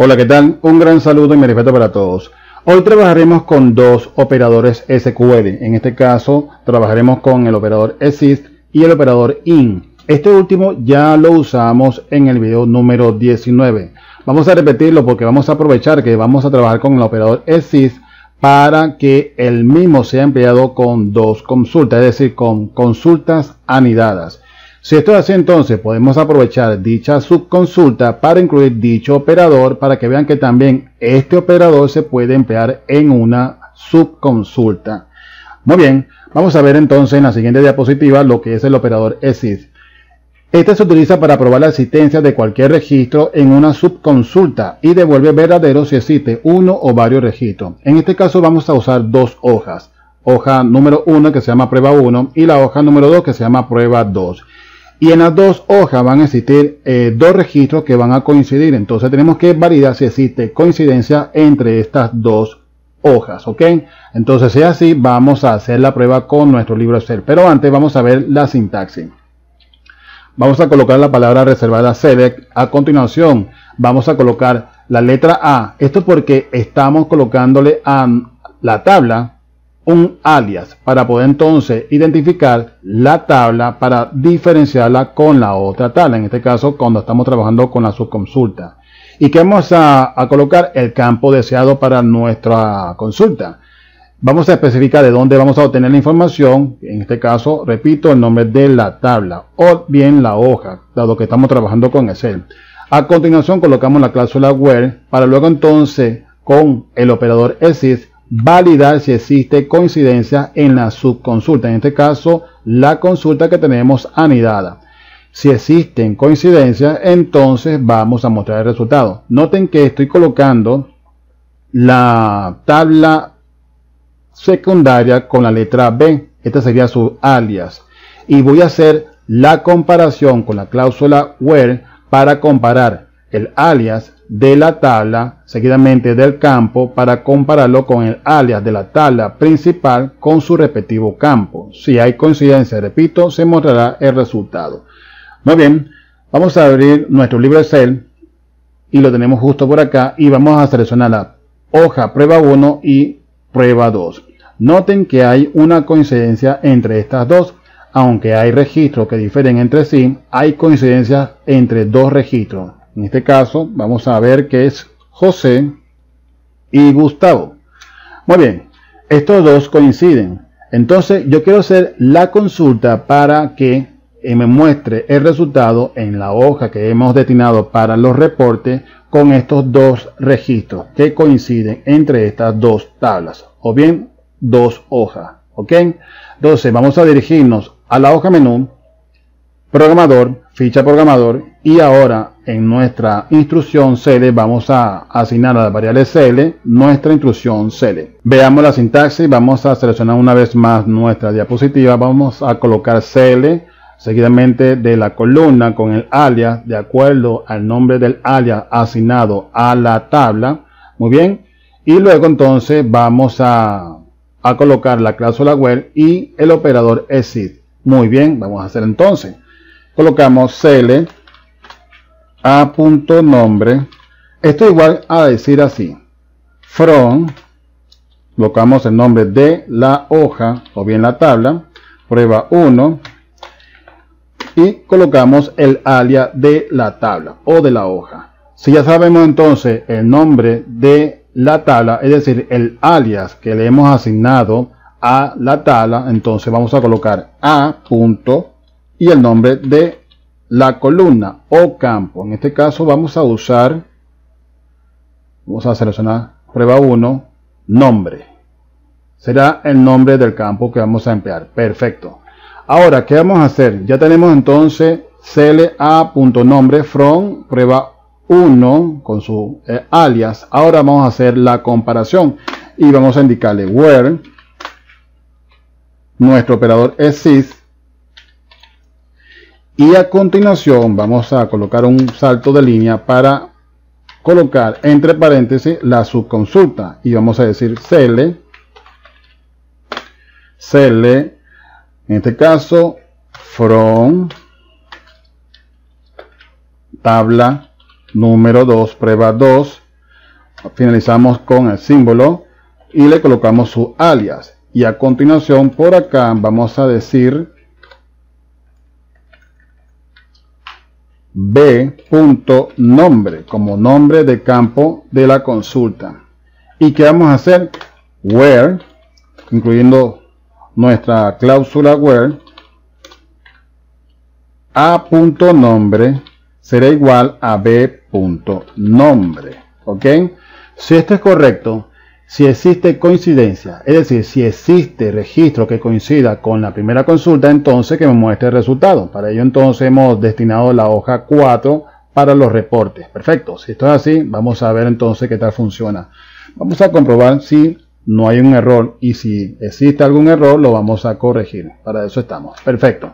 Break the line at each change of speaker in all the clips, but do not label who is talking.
Hola, ¿qué tal? Un gran saludo y mi respeto para todos. Hoy trabajaremos con dos operadores SQL. En este caso, trabajaremos con el operador exist y el operador in. Este último ya lo usamos en el video número 19. Vamos a repetirlo porque vamos a aprovechar que vamos a trabajar con el operador exist para que el mismo sea empleado con dos consultas, es decir, con consultas anidadas. Si esto es así, entonces podemos aprovechar dicha subconsulta para incluir dicho operador para que vean que también este operador se puede emplear en una subconsulta. Muy bien, vamos a ver entonces en la siguiente diapositiva lo que es el operador exist. Este se utiliza para probar la existencia de cualquier registro en una subconsulta y devuelve verdadero si existe uno o varios registros. En este caso vamos a usar dos hojas. Hoja número 1 que se llama prueba 1 y la hoja número 2 que se llama prueba 2. Y en las dos hojas van a existir eh, dos registros que van a coincidir. Entonces tenemos que validar si existe coincidencia entre estas dos hojas. ¿Ok? Entonces si es así, vamos a hacer la prueba con nuestro libro Excel. Pero antes vamos a ver la sintaxis. Vamos a colocar la palabra reservada select. A continuación vamos a colocar la letra A. Esto porque estamos colocándole a la tabla un alias para poder entonces identificar la tabla para diferenciarla con la otra tabla. En este caso, cuando estamos trabajando con la subconsulta. ¿Y que vamos a, colocar? El campo deseado para nuestra consulta. Vamos a especificar de dónde vamos a obtener la información. En este caso, repito, el nombre de la tabla o bien la hoja, dado que estamos trabajando con Excel. A continuación, colocamos la cláusula where para luego entonces con el operador exist validar si existe coincidencia en la subconsulta, en este caso la consulta que tenemos anidada. Si existen coincidencias, entonces vamos a mostrar el resultado. Noten que estoy colocando la tabla secundaria con la letra B. Esta sería su alias. Y voy a hacer la comparación con la cláusula where para comparar el alias de la tabla, seguidamente del campo, para compararlo con el alias de la tabla principal con su respectivo campo. Si hay coincidencia, repito, se mostrará el resultado. Muy bien, vamos a abrir nuestro libro Excel y lo tenemos justo por acá y vamos a seleccionar la hoja prueba 1 y prueba 2. Noten que hay una coincidencia entre estas dos. Aunque hay registros que difieren entre sí, hay coincidencias entre dos registros. En este caso vamos a ver que es José y Gustavo. Muy bien, estos dos coinciden. Entonces yo quiero hacer la consulta para que eh, me muestre el resultado en la hoja que hemos destinado para los reportes con estos dos registros que coinciden entre estas dos tablas o bien dos hojas. ¿Ok? Entonces vamos a dirigirnos a la hoja menú, programador, ficha programador y ahora en nuestra instrucción CL vamos a asignar a la variable CL nuestra instrucción CL. Veamos la sintaxis, vamos a seleccionar una vez más nuestra diapositiva, vamos a colocar CL seguidamente de la columna con el alias de acuerdo al nombre del alias asignado a la tabla. Muy bien. Y luego entonces vamos a, a colocar la cláusula web y el operador exit. Muy bien, vamos a hacer entonces. Colocamos CL a punto nombre. Esto igual a decir así. From, colocamos el nombre de la hoja o bien la tabla, prueba 1, y colocamos el alias de la tabla o de la hoja. Si ya sabemos entonces el nombre de la tabla, es decir, el alias que le hemos asignado a la tabla, entonces vamos a colocar a punto y el nombre de la columna o campo. En este caso vamos a usar, vamos a seleccionar prueba 1, nombre. Será el nombre del campo que vamos a emplear. Perfecto. Ahora, ¿qué vamos a hacer? Ya tenemos entonces cla.nombre from prueba 1 con su eh, alias. Ahora vamos a hacer la comparación y vamos a indicarle where nuestro operador exist y a continuación vamos a colocar un salto de línea para colocar entre paréntesis la subconsulta y vamos a decir cl cl en este caso from tabla número 2 prueba 2 finalizamos con el símbolo y le colocamos su alias. Y a continuación por acá vamos a decir b.nombre como nombre de campo de la consulta. ¿Y qué vamos a hacer? Where, incluyendo nuestra cláusula where, a.nombre será igual a b.nombre. ¿Ok? Si esto es correcto, si existe coincidencia, es decir, si existe registro que coincida con la primera consulta, entonces que me muestre el resultado. Para ello entonces hemos destinado la hoja 4 para los reportes. Perfecto, si esto es así, vamos a ver entonces qué tal funciona. Vamos a comprobar si no hay un error y si existe algún error lo vamos a corregir. Para eso estamos. Perfecto.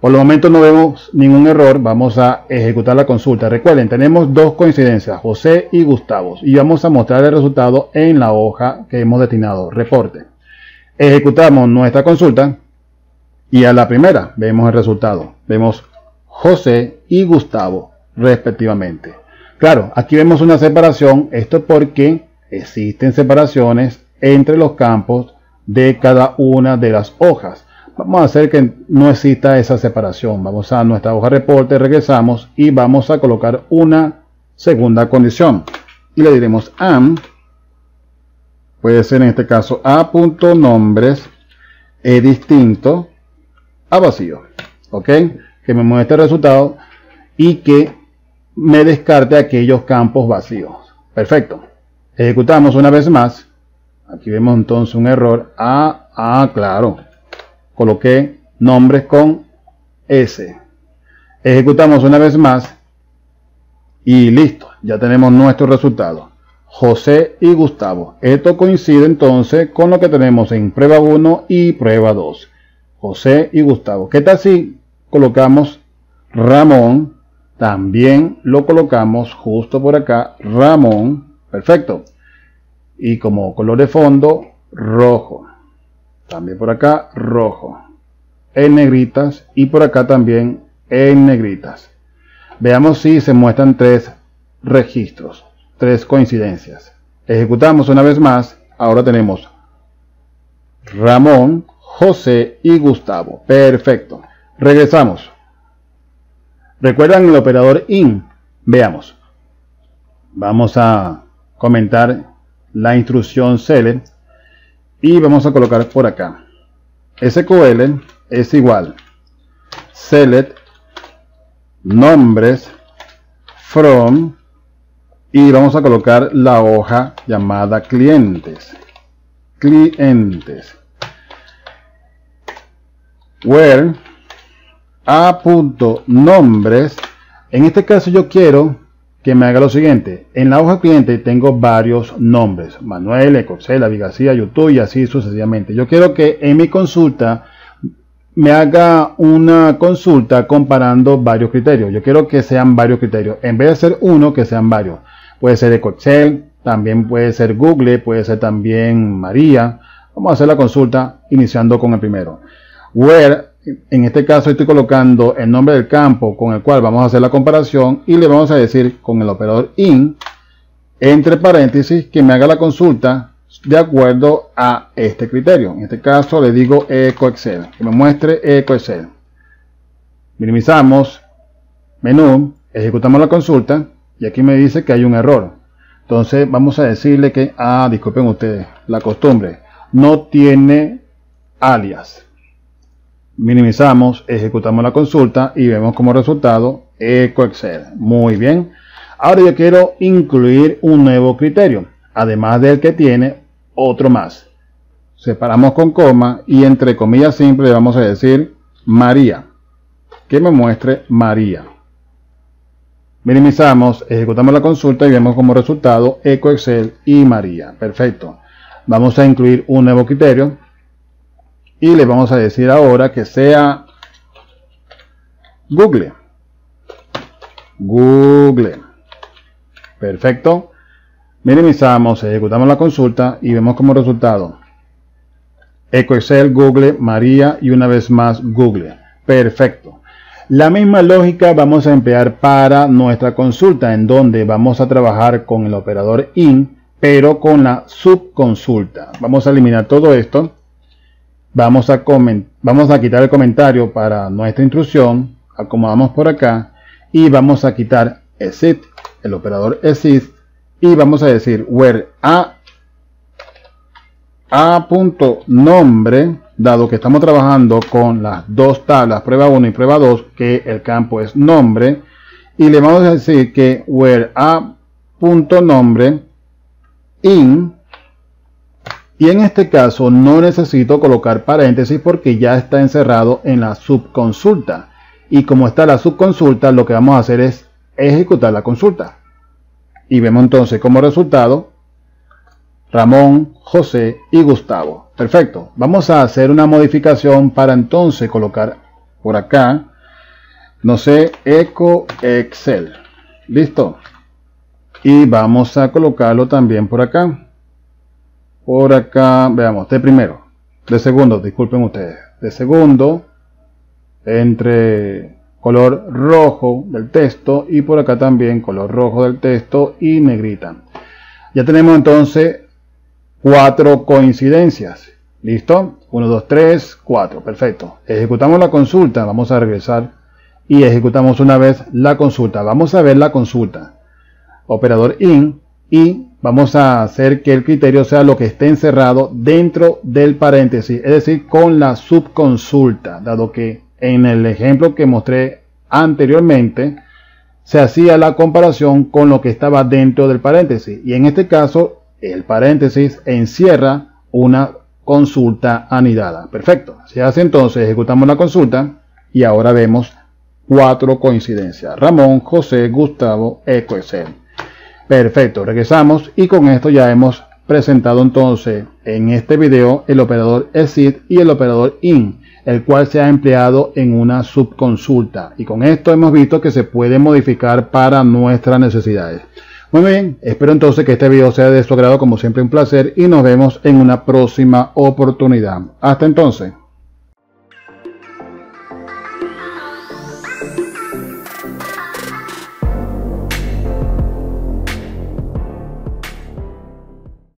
Por el momento no vemos ningún error, vamos a ejecutar la consulta. Recuerden, tenemos dos coincidencias, José y Gustavo, y vamos a mostrar el resultado en la hoja que hemos destinado, reporte. Ejecutamos nuestra consulta y a la primera vemos el resultado. Vemos José y Gustavo, respectivamente. Claro, aquí vemos una separación, esto porque existen separaciones entre los campos de cada una de las hojas. Vamos a hacer que no exista esa separación. Vamos a nuestra hoja reporte, regresamos y vamos a colocar una segunda condición. Y le diremos am, puede ser en este caso a.nombres es distinto a vacío. ¿Ok? Que me muestre el resultado y que me descarte aquellos campos vacíos. Perfecto. Ejecutamos una vez más. Aquí vemos entonces un error. Ah, ah, claro coloqué nombres con S. Ejecutamos una vez más y listo, ya tenemos nuestro resultado. José y Gustavo. Esto coincide entonces con lo que tenemos en prueba 1 y prueba 2. José y Gustavo. ¿Qué tal si colocamos Ramón? También lo colocamos justo por acá, Ramón. Perfecto. Y como color de fondo, rojo. También por acá rojo. En negritas y por acá también en negritas. Veamos si se muestran tres registros, tres coincidencias. Ejecutamos una vez más. Ahora tenemos Ramón, José y Gustavo. Perfecto. Regresamos. ¿Recuerdan el operador IN? Veamos. Vamos a comentar la instrucción select y vamos a colocar por acá. SQL es igual. Select nombres from. Y vamos a colocar la hoja llamada clientes. Clientes. Where a nombres. En este caso yo quiero que me haga lo siguiente. En la hoja cliente tengo varios nombres. Manuel, Ecosel, García, YouTube y así sucesivamente. Yo quiero que en mi consulta me haga una consulta comparando varios criterios. Yo quiero que sean varios criterios. En vez de ser uno, que sean varios. Puede ser Ecosel, también puede ser Google, puede ser también María. Vamos a hacer la consulta iniciando con el primero. Where en este caso estoy colocando el nombre del campo con el cual vamos a hacer la comparación y le vamos a decir con el operador in entre paréntesis que me haga la consulta de acuerdo a este criterio. En este caso le digo eco excel, que me muestre eco excel. Minimizamos, menú, ejecutamos la consulta y aquí me dice que hay un error. Entonces vamos a decirle que, ah, disculpen ustedes, la costumbre, no tiene alias minimizamos, ejecutamos la consulta y vemos como resultado Eco Excel. Muy bien. Ahora yo quiero incluir un nuevo criterio, además del que tiene otro más. Separamos con coma y entre comillas simples vamos a decir María. Que me muestre María. Minimizamos, ejecutamos la consulta y vemos como resultado Eco Excel y María. Perfecto. Vamos a incluir un nuevo criterio y le vamos a decir ahora que sea Google. Google. Perfecto. Minimizamos, ejecutamos la consulta y vemos como resultado Eco Excel, Google, María y una vez más Google. Perfecto. La misma lógica vamos a emplear para nuestra consulta en donde vamos a trabajar con el operador IN pero con la subconsulta. Vamos a eliminar todo esto. Vamos a, vamos a quitar el comentario para nuestra instrucción. Acomodamos por acá y vamos a quitar exit, el operador exist y vamos a decir where a a.nombre, dado que estamos trabajando con las dos tablas, prueba 1 y prueba 2, que el campo es nombre, y le vamos a decir que where a.nombre in, y en este caso no necesito colocar paréntesis porque ya está encerrado en la subconsulta. Y como está la subconsulta, lo que vamos a hacer es ejecutar la consulta. Y vemos entonces como resultado Ramón, José y Gustavo. Perfecto. Vamos a hacer una modificación para entonces colocar por acá, no sé, eco Excel. Listo. Y vamos a colocarlo también por acá. Por acá, veamos, de primero. De segundo, disculpen ustedes. De segundo, entre color rojo del texto y por acá también color rojo del texto y negrita. Ya tenemos entonces cuatro coincidencias. ¿Listo? 1, 2, 3, 4. Perfecto. Ejecutamos la consulta. Vamos a regresar y ejecutamos una vez la consulta. Vamos a ver la consulta. Operador IN y vamos a hacer que el criterio sea lo que esté encerrado dentro del paréntesis, es decir, con la subconsulta, dado que en el ejemplo que mostré anteriormente se hacía la comparación con lo que estaba dentro del paréntesis y en este caso el paréntesis encierra una consulta anidada. Perfecto. Se hace entonces, ejecutamos la consulta y ahora vemos cuatro coincidencias. Ramón, José, Gustavo, Eco, Excel. Perfecto. Regresamos y con esto ya hemos presentado entonces en este video el operador exit y el operador in, el cual se ha empleado en una subconsulta. Y con esto hemos visto que se puede modificar para nuestras necesidades. Muy bien, espero entonces que este video sea de su agrado, como siempre un placer, y nos vemos en una próxima oportunidad. Hasta entonces.